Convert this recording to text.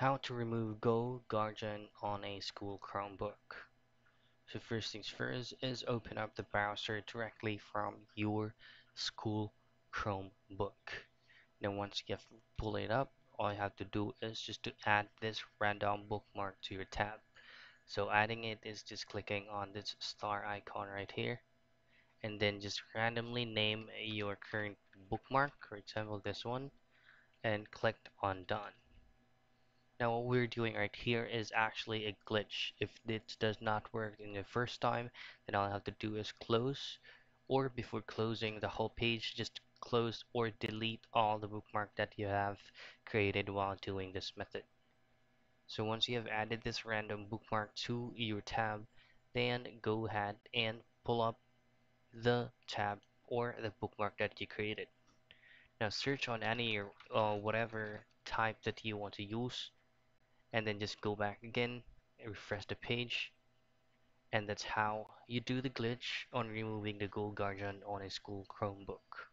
How to remove GoGuardian on a school Chromebook. So first things first is open up the browser directly from your school Chromebook. Then once you have pull it up, all you have to do is just to add this random bookmark to your tab. So adding it is just clicking on this star icon right here and then just randomly name your current bookmark, for example this one, and click on done. Now what we're doing right here is actually a glitch. If this does not work in the first time, then all I have to do is close, or before closing the whole page, just close or delete all the bookmark that you have created while doing this method. So once you have added this random bookmark to your tab, then go ahead and pull up the tab or the bookmark that you created. Now search on any uh, whatever type that you want to use and then just go back again refresh the page and that's how you do the glitch on removing the GoGuardian on a school Chromebook.